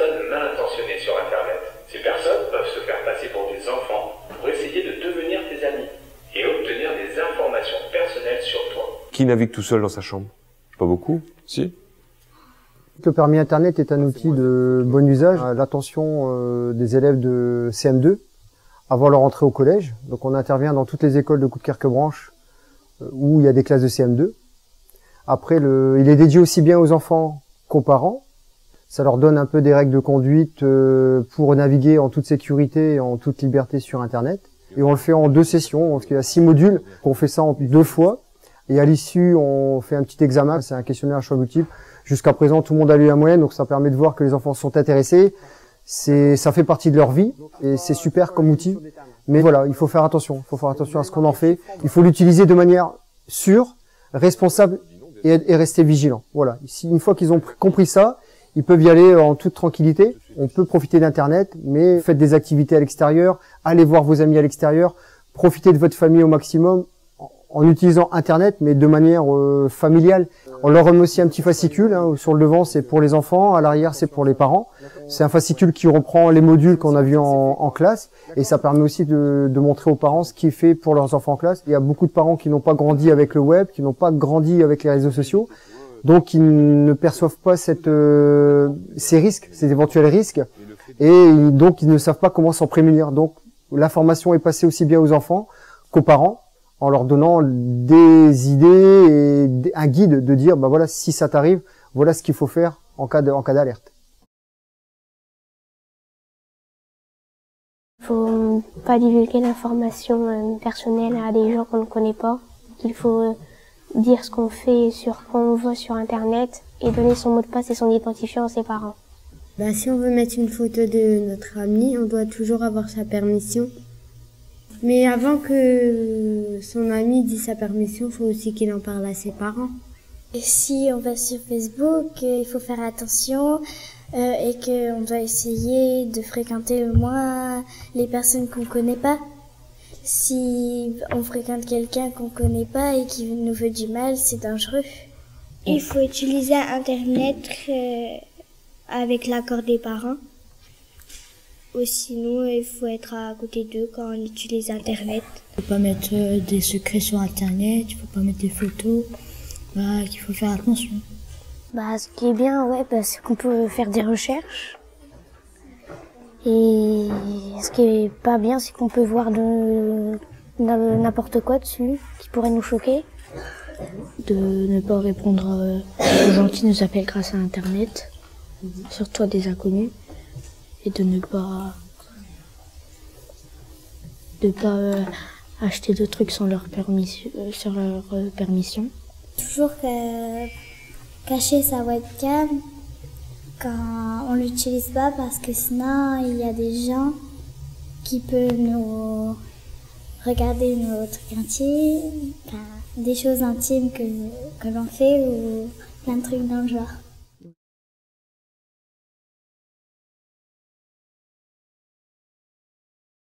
personnes mal intentionnées sur Internet. Ces personnes peuvent se faire passer pour des enfants pour essayer de devenir tes amis et obtenir des informations personnelles sur toi. Qui navigue tout seul dans sa chambre? Pas beaucoup, si le permis Internet est un outil de bon usage à l'attention euh, des élèves de CM2 avant leur entrée au collège. Donc on intervient dans toutes les écoles de Coupe-Kerque-Branche euh, où il y a des classes de CM2. Après, il est dédié aussi bien aux enfants qu'aux parents. Ça leur donne un peu des règles de conduite euh, pour naviguer en toute sécurité et en toute liberté sur Internet. Et on le fait en deux sessions, parce qu'il y a six modules. On fait ça en deux fois. Et à l'issue, on fait un petit examen. C'est un questionnaire à choix multiple. Jusqu'à présent, tout le monde a lu la moyenne, donc ça permet de voir que les enfants sont intéressés. C'est, ça fait partie de leur vie et c'est super comme outil. Mais voilà, il faut faire attention. Il faut faire attention à ce qu'on en fait. Il faut l'utiliser de manière sûre, responsable et, et rester vigilant. Voilà. Une fois qu'ils ont compris ça, ils peuvent y aller en toute tranquillité. On peut profiter d'Internet, mais faites des activités à l'extérieur, allez voir vos amis à l'extérieur, profitez de votre famille au maximum en utilisant Internet, mais de manière euh, familiale. On leur remet aussi un petit fascicule. Hein, sur le devant, c'est pour les enfants, à l'arrière, c'est pour les parents. C'est un fascicule qui reprend les modules qu'on a vus en, classe, et ça permet aussi de, de, montrer aux parents ce qui est fait pour leurs enfants en classe. Il y a beaucoup de parents qui n'ont pas grandi avec le web, qui n'ont pas grandi avec les réseaux sociaux, donc ils ne perçoivent pas euh, ces risques, ces éventuels risques, et donc ils ne savent pas comment s'en prémunir. Donc l'information est passée aussi bien aux enfants qu'aux parents en leur donnant des idées et un guide de dire bah voilà si ça t'arrive voilà ce qu'il faut faire en cas de en cas d'alerte. Faut pas divulguer l'information euh, personnelle à des gens qu'on ne connaît pas. Il faut euh, dire ce qu'on fait sur qu'on voit sur internet et donner son mot de passe et son identifiant à ses parents. Bah, si on veut mettre une photo de notre ami, on doit toujours avoir sa permission. Mais avant que son ami dise sa permission, il faut aussi qu'il en parle à ses parents. Et si on va sur Facebook, il faut faire attention euh, et qu'on doit essayer de fréquenter au moins les personnes qu'on connaît pas. Si on fréquente quelqu'un qu'on connaît pas et qui nous veut du mal, c'est dangereux. Il faut utiliser Internet euh, avec l'accord des parents. Ou sinon, il faut être à côté d'eux quand on utilise Internet. Il faut pas mettre euh, des secrets sur Internet, il faut pas mettre des photos. Bah, il faut faire attention. Bah, ce qui est bien, ouais, c'est qu'on peut faire des recherches. Et ce qui est pas bien, c'est qu'on peut voir de n'importe quoi dessus qui pourrait nous choquer. De ne pas répondre euh, aux gens qui nous appellent grâce à Internet, surtout à des inconnus. Et de ne pas de pas euh, acheter de trucs sans leur permission euh, sur leur euh, permission. Toujours cacher sa webcam quand on l'utilise pas parce que sinon il y a des gens qui peuvent nous regarder notre quartier des choses intimes que, que l'on fait ou plein de trucs dans le genre